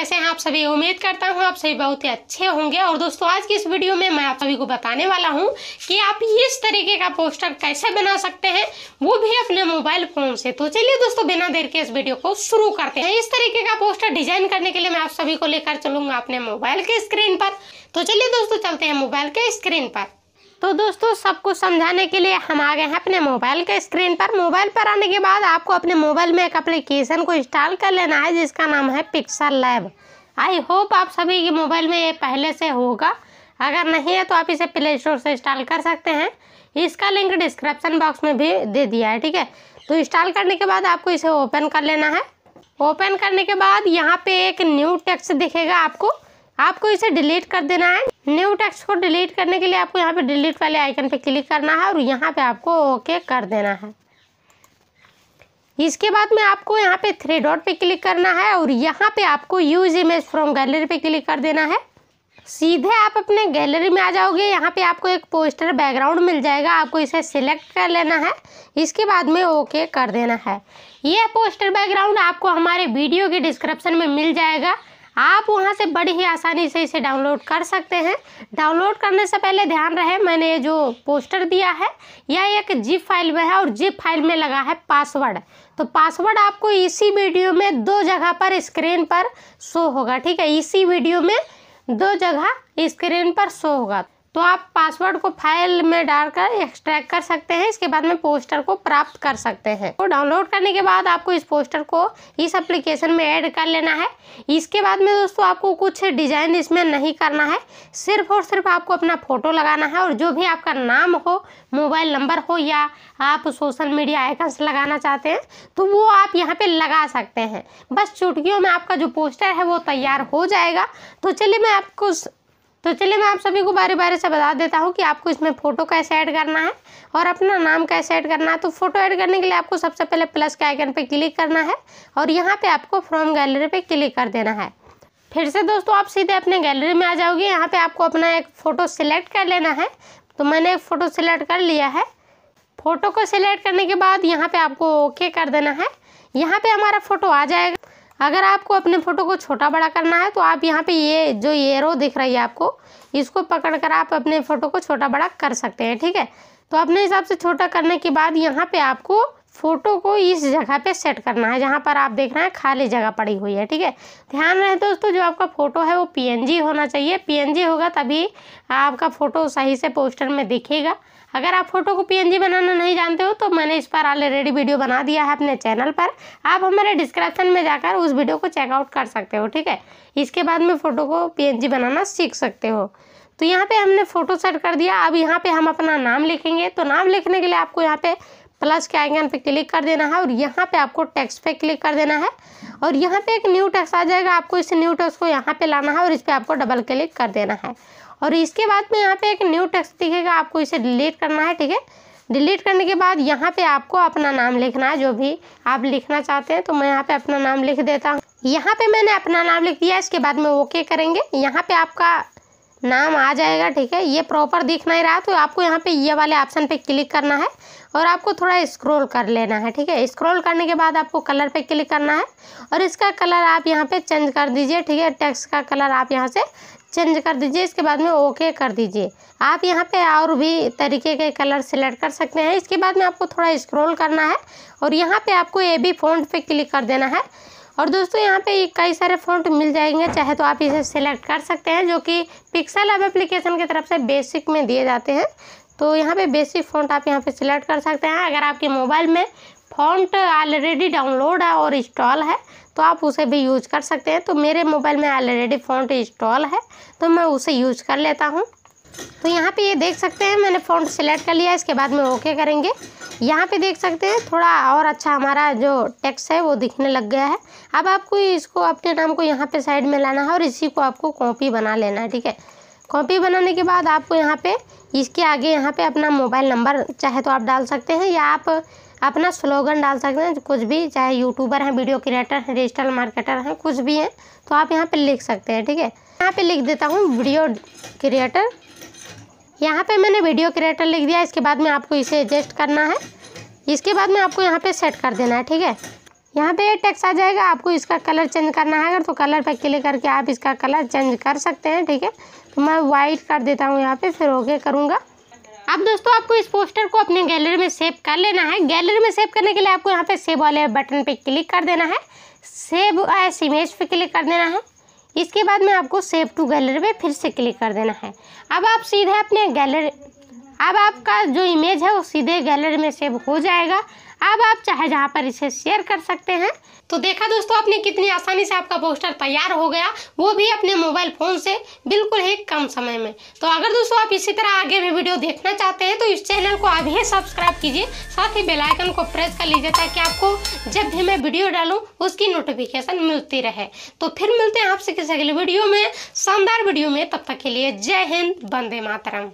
कैसे हैं आप सभी? उम्मीद करता हूँ आप सभी बहुत ही अच्छे होंगे। और दोस्तों, आज की इस वीडियो में मैं आप सभी को बताने वाला हूँ कि आप इस तरीके का पोस्टर कैसे बना सकते हैं, वो भी अपने मोबाइल फ़ोन से। तो चलिए दोस्तों, बिना देर के इस वीडियो को शुरू करते हैं। इस तरीके का पोस्टर डिज़ाइन करने के लिए मैं आप सभी को लेकर चलूँगा अपने मोबाइल के स्क्रीन पर। तो चलिए दोस्तों, चलते हैं मोबाइल के स्क्रीन पर। तो दोस्तों सब कुछ समझाने के लिए हम आ गए हैं अपने मोबाइल के स्क्रीन पर। मोबाइल पर आने के बाद आपको अपने मोबाइल में एक एप्लीकेशन को इंस्टॉल कर लेना है, जिसका नाम है पिक्सल लैब आई होप आप सभी के मोबाइल में ये पहले से होगा। अगर नहीं है तो आप इसे प्ले स्टोर से इंस्टॉल कर सकते हैं। इसका लिंक डिस्क्रिप्शन बॉक्स में भी दे दिया है, ठीक है? तो इंस्टॉल करने के बाद आपको इसे ओपन कर लेना है। ओपन करने के बाद यहाँ पे एक न्यू टेक्स्ट दिखेगा आपको। आपको इसे डिलीट कर देना है। न्यू टेक्स्ट को डिलीट करने के लिए आपको यहाँ पे डिलीट वाले आइकन पे क्लिक करना है और यहाँ पे आपको ओके कर देना है। इसके बाद में आपको यहाँ पे थ्री डॉट पे क्लिक करना है और यहाँ पे आपको यूज़ इमेज फ्रॉम गैलरी पे क्लिक कर देना है। सीधे आप अपने गैलरी में आ जाओगे, यहाँ पे आपको एक पोस्टर बैकग्राउंड मिल जाएगा, आपको इसे सिलेक्ट कर लेना है। इसके बाद में ओके कर देना है। यह पोस्टर बैकग्राउंड आपको हमारे वीडियो के डिस्क्रिप्शन में मिल जाएगा। आप वहाँ से बड़ी ही आसानी से इसे डाउनलोड कर सकते हैं। डाउनलोड करने से पहले ध्यान रहे, मैंने ये जो पोस्टर दिया है, यह एक जिप फ़ाइल में है और जिप फ़ाइल में लगा है पासवर्ड तो पासवर्ड आपको इसी वीडियो में दो जगह पर स्क्रीन पर शो होगा, ठीक है? इसी वीडियो में दो जगह स्क्रीन पर शो होगा। तो आप पासवर्ड को फ़ाइल में डालकर एक्सट्रैक्ट कर सकते हैं। इसके बाद में पोस्टर को प्राप्त कर सकते हैं। तो डाउनलोड करने के बाद आपको इस पोस्टर को इस एप्लीकेशन में ऐड कर लेना है। इसके बाद में दोस्तों आपको कुछ डिज़ाइन इसमें नहीं करना है। सिर्फ़ और सिर्फ़ आपको अपना फ़ोटो लगाना है और जो भी आपका नाम हो मोबाइल नंबर हो या आप सोशल मीडिया आइकन्स लगाना चाहते हैं तो वो आप यहाँ पर लगा सकते हैं। बस चुटकियों में आपका जो पोस्टर है वो तैयार हो जाएगा। तो चलिए मैं आपको तो चलिए मैं आप सभी को बारी बारी से बता देता हूँ कि आपको इसमें फ़ोटो कैसे ऐड करना है और अपना नाम कैसे ऐड करना है। तो फ़ोटो ऐड करने के लिए आपको सबसे पहले प्लस के आइकन पे क्लिक करना है और यहाँ पे आपको फ्रॉम गैलरी पे क्लिक कर देना है। फिर से दोस्तों आप सीधे अपने गैलरी में आ जाओगे। यहाँ पे आपको अपना एक फ़ोटो सिलेक्ट कर लेना है। तो मैंने एक फ़ोटो सिलेक्ट कर लिया है। फ़ोटो को सिलेक्ट करने के बाद यहाँ पे आपको ओके कर देना है। यहाँ पे हमारा फ़ोटो आ जाएगा। अगर आपको अपने फ़ोटो को छोटा बड़ा करना है तो आप यहाँ पे ये जो येरो दिख रही है आपको, इसको पकड़ कर आप अपने फ़ोटो को छोटा बड़ा कर सकते हैं, ठीक है? तो अपने हिसाब से छोटा करने के बाद यहाँ पे आपको फ़ोटो को इस जगह पे सेट करना है, जहाँ पर आप देख रहे हैं खाली जगह पड़ी हुई है, ठीक है? ध्यान रहे दोस्तों, जो आपका फ़ोटो है वो पीएनजी होना चाहिए। पीएनजी होगा तभी आपका फ़ोटो सही से पोस्टर में दिखेगा। अगर आप फ़ोटो को पीएनजी बनाना नहीं जानते हो तो मैंने इस पर ऑलरेडी वीडियो बना दिया है अपने चैनल पर। आप हमारे डिस्क्रिप्शन में जाकर उस वीडियो को चेकआउट कर सकते हो, ठीक है? इसके बाद में फ़ोटो को पीएनजी बनाना सीख सकते हो। तो यहाँ पे हमने फ़ोटो सेट कर दिया। अब यहाँ पे हम अपना नाम लिखेंगे। तो नाम लिखने के लिए आपको यहाँ पे प्लस के आइकन पे क्लिक कर देना है और यहाँ पे आपको टेक्स्ट पे क्लिक कर देना है। और यहाँ पे एक न्यू टेक्स्ट आ जाएगा, आपको इस न्यू टेक्स्ट को यहाँ पे लाना है और इस पर आपको डबल क्लिक कर देना है। और इसके बाद में यहाँ पे एक न्यू टेक्स्ट दिखेगा, आपको इसे डिलीट करना है, ठीक है? डिलीट करने के बाद यहाँ पे आपको अपना नाम लिखना है, जो भी आप लिखना चाहते हैं तो मैं यहाँ पे अपना नाम लिख देता हूँ। यहाँ पे मैंने अपना नाम लिख दिया, इसके बाद में ओके करेंगे। यहाँ पे आपका नाम आ जाएगा, ठीक है? ये प्रॉपर दिख नहीं रहा तो आपको यहाँ पे ये वाले ऑप्शन पे क्लिक करना है और आपको थोड़ा स्क्रॉल कर लेना है, ठीक है? स्क्रॉल करने के बाद आपको कलर पे क्लिक करना है और इसका कलर आप यहाँ पे चेंज कर दीजिए, ठीक है? टेक्स्ट का कलर आप यहाँ से चेंज कर दीजिए, इसके बाद में ओके कर दीजिए। आप यहाँ पे और भी तरीके के कलर सेलेक्ट कर सकते हैं। इसके बाद में आपको थोड़ा स्क्रॉल करना है और यहाँ पे आपको ए बी फ़ॉन्ट पे क्लिक कर देना है। और दोस्तों, यहाँ पे कई सारे फ़ॉन्ट मिल जाएँगे, चाहे तो आप इसे सिलेक्ट कर सकते हैं, जो कि पिक्सल अब एप्लीकेशन की तरफ़ से बेसिक में दिए जाते हैं। तो यहाँ पे बेसिक फ़ॉन्ट आप यहाँ पे सिलेक्ट कर सकते हैं। अगर आपके मोबाइल में फ़ॉन्ट ऑलरेडी डाउनलोड है और इंस्टॉल है तो आप उसे भी यूज़ कर सकते हैं। तो मेरे मोबाइल में ऑलरेडी फ़ॉन्ट इंस्टॉल है तो मैं उसे यूज़ कर लेता हूँ। तो यहाँ पे ये देख सकते हैं, मैंने फ़ॉन्ट सेलेक्ट कर लिया, इसके बाद में ओके करेंगे। यहाँ पे देख सकते हैं, थोड़ा और अच्छा हमारा जो टेक्स्ट है, वो दिखने लग गया है। अब आपको इसको, अपने नाम को यहाँ पे साइड में लाना है और इसी को आपको कॉपी बना लेना है, ठीक है? कॉपी बनाने के बाद आपको यहाँ पे, इसके आगे यहाँ पे अपना मोबाइल नंबर चाहे तो आप डाल सकते हैं, या आप अपना स्लोगन डाल सकते हैं, कुछ भी, चाहे यूट्यूबर हैं वीडियो क्रिएटर हैं डिजिटल मार्केटर हैं, कुछ भी हैं तो आप यहाँ पे लिख सकते हैं, ठीक है? यहाँ पे लिख देता हूँ वीडियो क्रिएटर यहाँ पे मैंने वीडियो क्रिएटर लिख दिया, इसके बाद में आपको इसे एडजस्ट करना है। इसके बाद में आपको यहाँ पे सेट कर देना है, ठीक है? यहाँ पे टेक्स आ जाएगा, आपको इसका कलर चेंज करना है अगर तो कलर पे क्लिक करके आप इसका कलर चेंज कर सकते हैं, ठीक है? तो मैं वाइट कर देता हूँ यहाँ पे, फिर ओके करूँगा। अब दोस्तों, आपको इस पोस्टर को अपने गैलरी में सेव कर लेना है। गैलरी में सेव करने के लिए आपको यहाँ पे सेव वाले बटन पे क्लिक कर देना है। सेव एस इमेज पे क्लिक कर देना है। इसके बाद में आपको सेव टू गैलरी में फिर से क्लिक कर देना है। अब आप सीधे अपने गैलरी अब आपका जो इमेज है वो सीधे गैलरी में सेव हो जाएगा। अब आप चाहे जहाँ पर इसे शेयर कर सकते हैं। तो देखा दोस्तों, आपने कितनी आसानी से आपका पोस्टर तैयार हो गया। वो भी अपने मोबाइल फ़ोन से, बिल्कुल ही कम समय में। तो अगर दोस्तों आप इसी तरह आगे भी वीडियो देखना चाहते हैं तो इस चैनल को अभी सब्सक्राइब कीजिए। साथ ही बेल आइकन को प्रेस कर लीजिए ताकि आपको जब भी मैं वीडियो डालूं, उसकी नोटिफिकेशन मिलती रहे। तो फिर मिलते हैं आपसे किसी अगले वीडियो में। शानदार वीडियो में। तब तक के लिए जय हिंद, वंदे मातरम।